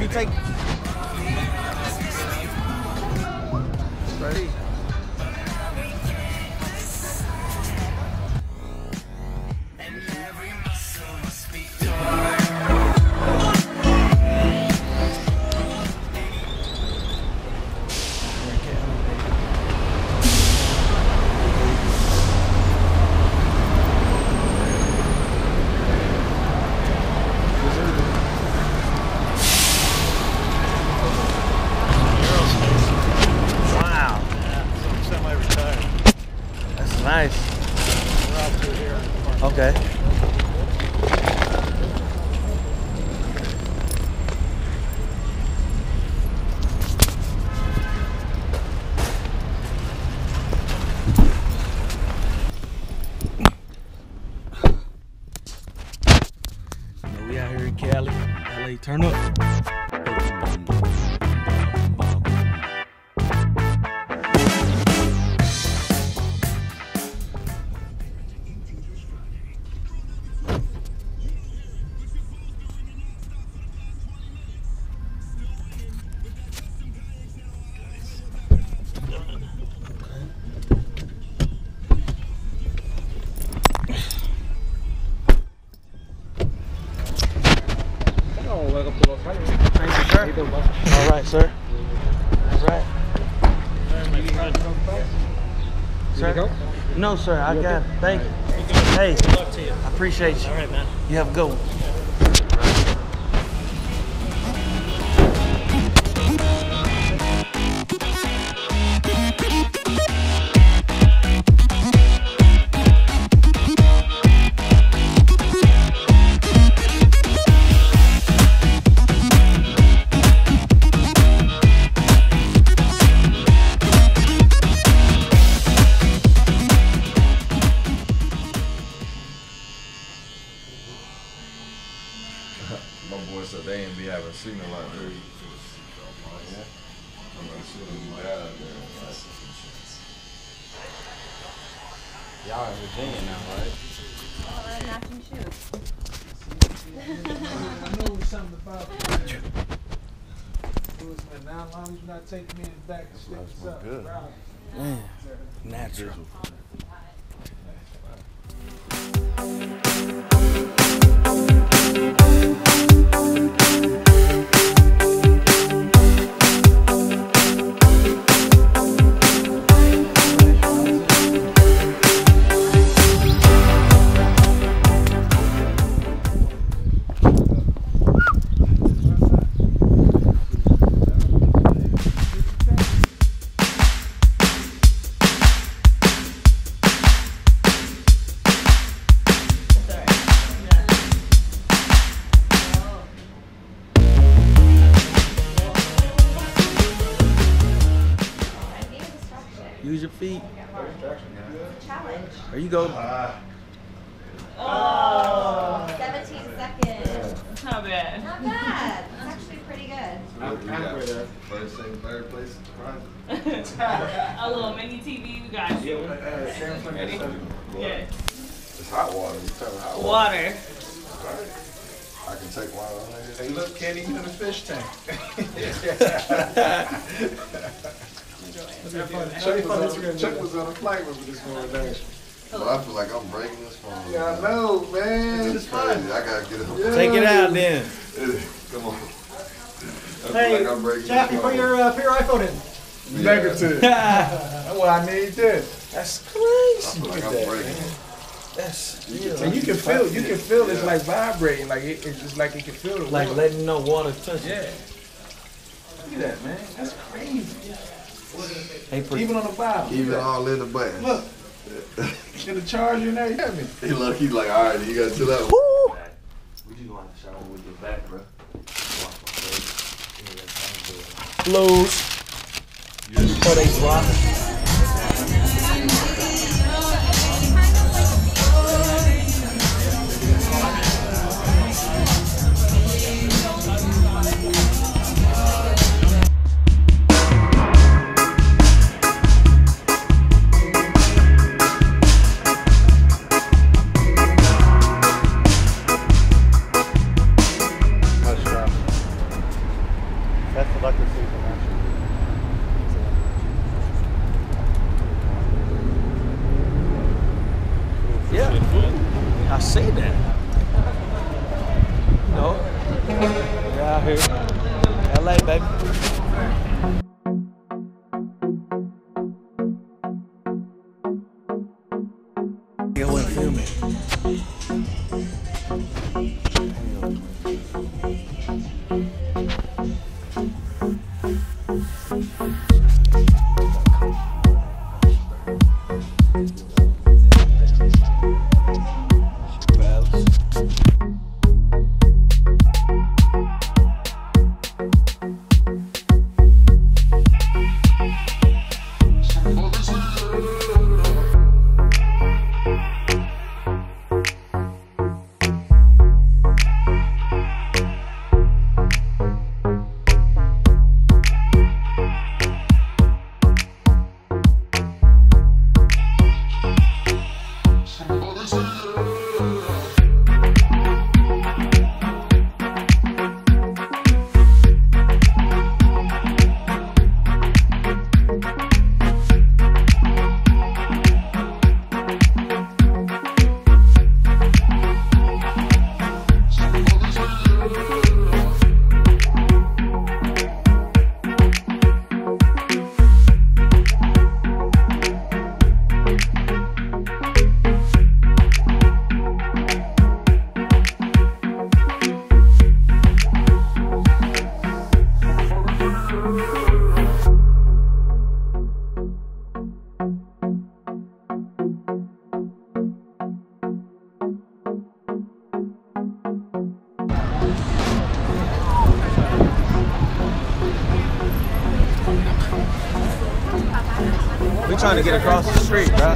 you take. Sir? No, sir. I got. It. Thank you. Hey, Good luck to you. I appreciate you. All right, man. You have a good one. I know something about that. It was like, now as long as you're not taking me in the back and stick us up. good. proud. Man, natural. I Use your feet. Challenge. There you go. Oh, 17 seconds. Not bad. Not bad. It's actually pretty good. look, we got first, second, third place. Surprise. A little mini TV, we got you. Ready? Yeah. It's hot water. You tell me hot water. Water. I can take one on there. Hey, look, Kenny, you in the fish tank. Chuck was, on, Chuck was on a flight with me this morning. Well, I feel like I'm breaking this phone. Yeah, I know, man. It's crazy. I gotta get it. Yeah. Take it out then. Come on. I feel Hey, like I'm breaking Chappie, this put phone. your, uh, put your iPhone in. Negative. well, I need this. That's I crazy. feel Look like at I'm that. breaking. That's And you can feel, you can feel it's like vibrating, like it, it's just like it can feel the like water. letting no water touch Yeah. it. Look at that, man. That's crazy. Hey, per- Even on the bottom. Even all in the buttons. Look. Get the charger in there. You hear me? He look, he's like, all right, you gotta chill out. Woo! We just want to shower with your back, bro. Blues. Before oh, they drop. I say that? We trying to get across the street, bro.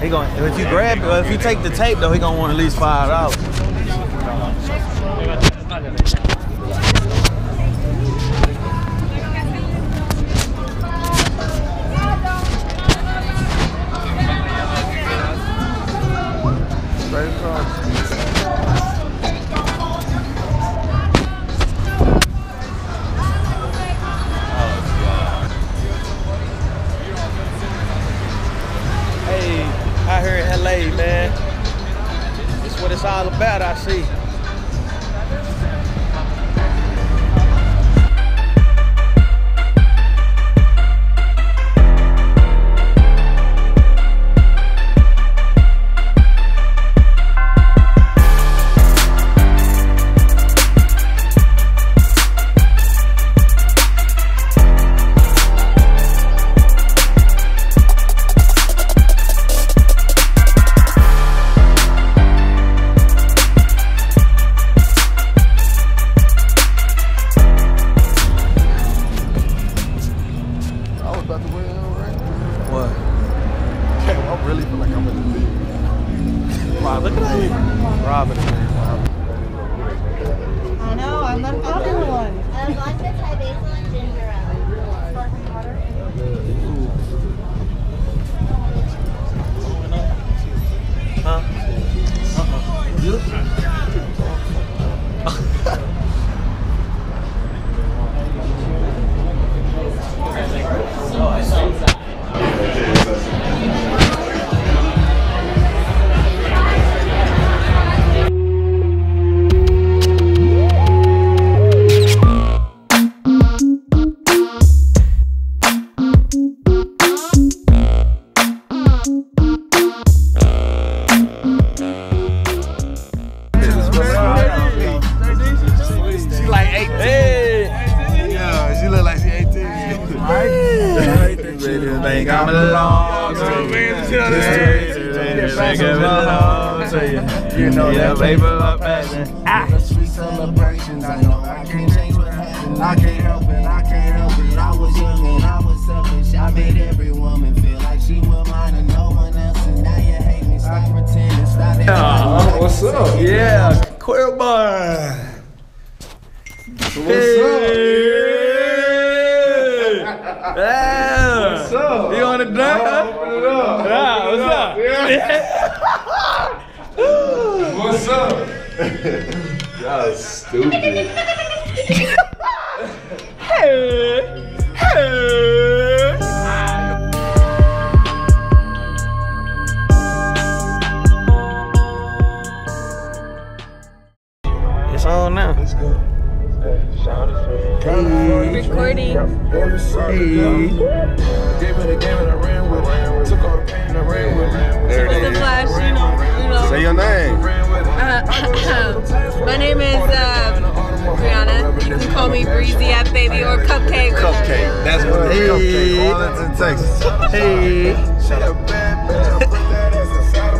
He going if you grab if you take the tape though, he gonna want at least five dollars. think I'm alone. You know that label of passion. Ah. Celebration, I know I can't change what happened. I can't help it, I can't help it. My name is uh, Brianna. You can call me Breezy F Baby or Cupcake. Cupcake. That's what hey. Cupcake. in Texas. Hey.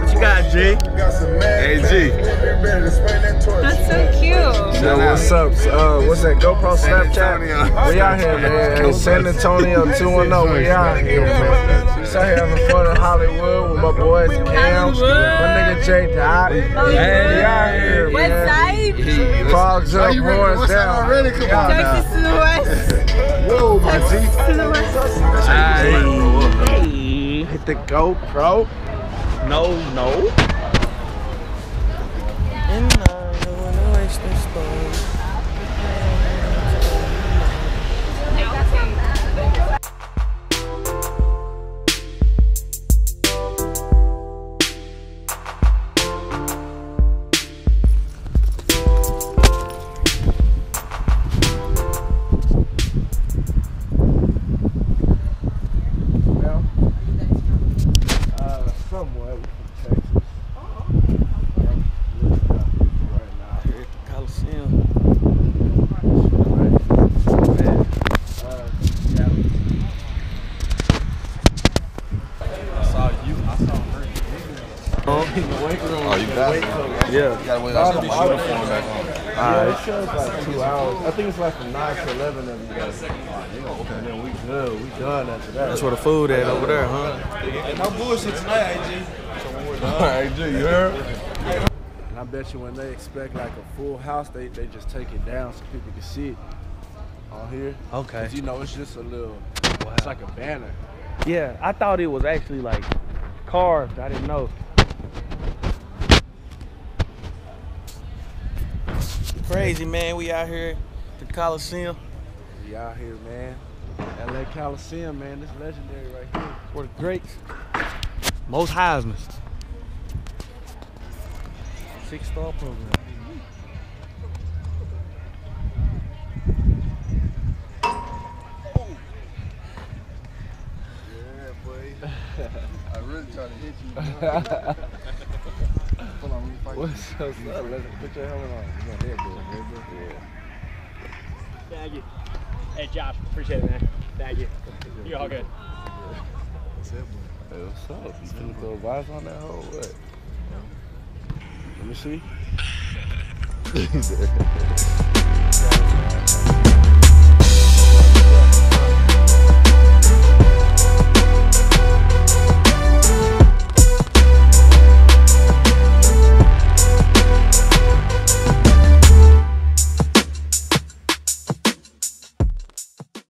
what you got, G? Hey, G. That's so cute. Yo, what's up? Uh, what's that GoPro Snapchat? We out here, man. In San Antonio 210. We out here, man. Just out here having fun in Hollywood with my boys Cam, my nigga J Dot. Hey, we out here, West man. side, Frogs up, horns down. already? Come on now. Texas to the west. Whoa, my G. To the west. Hey. Hit the GoPro. No, no. Well, Oh, you got it. Yeah. You gotta wait out some uniform back on. Yeah, it shows like two hours. I think it's like from 9 to 11 every day. And then we good. We done after that. That's where the food at over there, huh? No bullshit tonight, AG. Alright, G, you heard? And I bet you when they expect like a full house, they, they just take it down so people can see it on here. Okay. you know, it's just a little, it's like a banner. Yeah, I thought it was actually like carved. I didn't know. Crazy man, we out here at the Coliseum. We out here, man. LA Coliseum, man. This legendary right here. For the greats. Most Heisman's. Six star program. Yeah, boy. I really tried to hit you. fight. What's up? son? Let's put your helmet on. You got headboard, headboard. Yeah. Thank you. Hey, Josh, appreciate it, man. Thank you. You're all good. Hey, what's up? You finna throw vibes on that hole? What? Let me see.